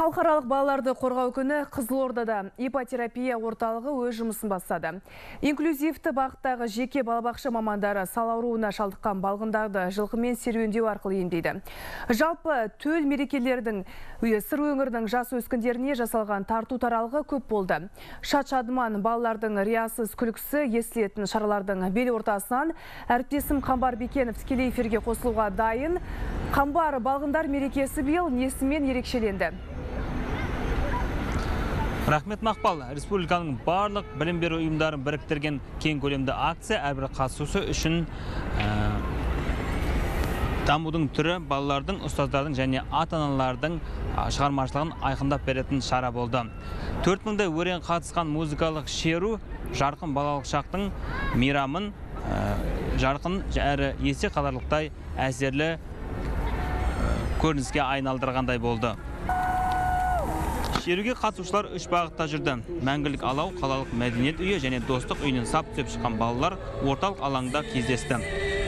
Халықаралық балаларды қорғау күні Қызылордада ипотерапия орталығы өз жұмысын бастады. Инклюзивті бағыттағы жеке балабақша мамандары сал ауруына шалдыққан балғындарды жылқымен серуендеу арқылы емдейді. Жалпы төл мерекелердің сыр өңірдің жас өскіндеріне жасалған тарту таралғы көп болды. Шат шадыман балалардың риясыз күлкісі естілетін шаралардың бел ортасынан әріптесім Қамбар Бекенов тікелей эфирге қосылуға дайын. Қамбар балғындар мерекесі биыл несімен ерекшеленді? Рахмет мақпал. Республиканың барлық білім беру ұйымдарын біріктірген кең көлемді акция әрбір қатысушы үшін ә, дамудың түрі балалардың ұстаздардың және ата аналардың шығармашылығын айқындап беретін шара болды. Төрт мыңдай өрен қатысқан музыкалық шеру жарқын балалық шақтың мейрамын ә, жарқын әрі есте қаларлықтай әсерлі көрініске айналдырғандай болды. Шеруге қатысушылар үш бағытта жүрді. Мәңгілік алау қалалық мәдениет үйі және достық үйінен сап түсіп шыққан балалар орталық алаңда кездесті.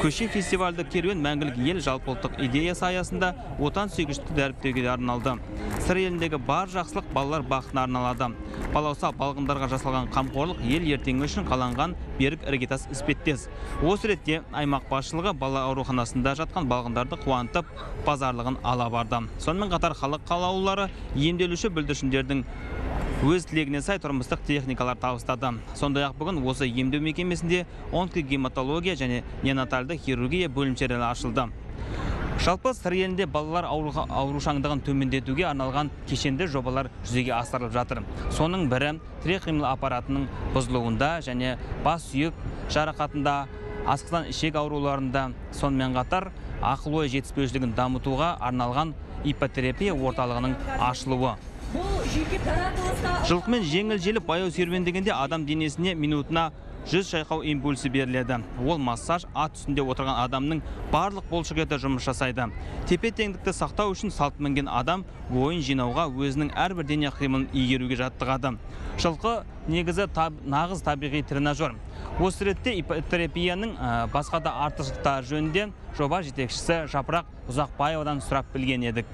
Көше фестивальді керуен мәңгілік ел жалпыұлттық идеясы аясында отан сүйгіштікті дәріптеуге арналды. Сыр еліндегі бар жақсылық балалар бақытына арналады. Балауса балғындарға жасалған қамқорлық ел ертеңі үшін қаланған берік іргетас іспеттес. Осы ретте аймақ басшылығы бала ауруханасында жатқан балғындарды қуантып базарлығын ала барды. Сонымен қатар халық қалаулылары емделуші бүлдіршіндердің өз тілегіне сай тұрмыстық техникалар табыстады. Сондай ақ бүгін осы емдеу мекемесінде онкогематология және неонатальды хирургия бөлімшелері ашылды. Жалпы сыр елінде балалар аурушаңдығын төмендетуге арналған кешенді жобалар жүзеге асырылып жатыр. Соның бірі тірек қимыл аппаратының бұзылуында және бас сүйек жарақатында асқазан ішек ауруларында. Сонымен қатар ақыл ой жетіспеушілігін дамытуға арналған ипотерапия орталығының ашылуы. Жылқымен жеңіл желіп баяу серуендегенде адам денесіне минутына жүз шайқау импульсі беріледі. Ол массаж ат үстінде отырған адамның барлық бұлшықеті жұмыс жасайды. Тепе теңдікті сақтау үшін салт мінген адам ойын жинауға өзінің әрбір дене қимылын игеруге жаттығады. Жылқы негізі нағыз табиғи тренажер. Осы ретте ипотерапияның басқа да артықшылықтары жөнінде жоба жетекшісі жапырақ ұзақбаевадан сұрап білген едік.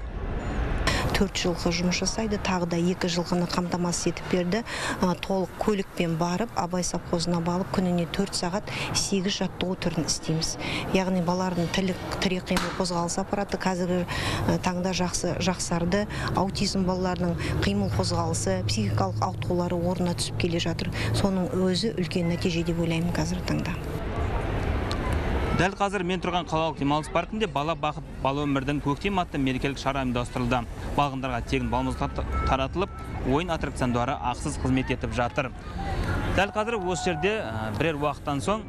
Төрт жылқы жұмыс жасайды. Тағы да екі жылқыны қамтамасыз етіп берді. Толық көлікпен барып абай совхозына барып күніне төрт сағат сегіз жаттығу түрін істейміз. Яғни балалардың тірек қимыл қозғалыс аппараты қазіргі таңда жақсы жақсарды аутизм балаларының қимыл қозғалысы психикалық ауытқулары орнына түсіп келе жатыр. Соның өзі үлкен нәтиже деп ойлаймын қазіргі таңда. Дәл қазір мен тұрған қалалық демалыс паркінде бала бақыт бала өмірдің көктем атты мерекелік шара ұйымдастырылды. Балғындарға тегін балмұздақ таратылып ойын аттракциондары ақсыз қызмет етіп жатыр. Дәл қазір осы жерде бірер уақыттан соң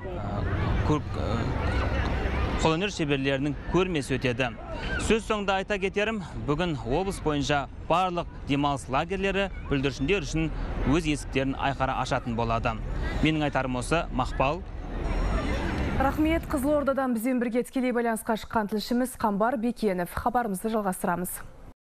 қолөнер шеберлерінің көрмесі өтеді. Сөз соңында айта кетерім бүгін облыс бойынша барлық демалыс лагерлері бүлдіршіндер үшін өз есіктерін айқара ашатын болады. Менің айтарым осы мақпал Рахмет Қызылордадан бізбен бірге тікелей байланысқа шыққан тілшіміз Қамбар Бекенов. Хабарымызды жалғастырамыз.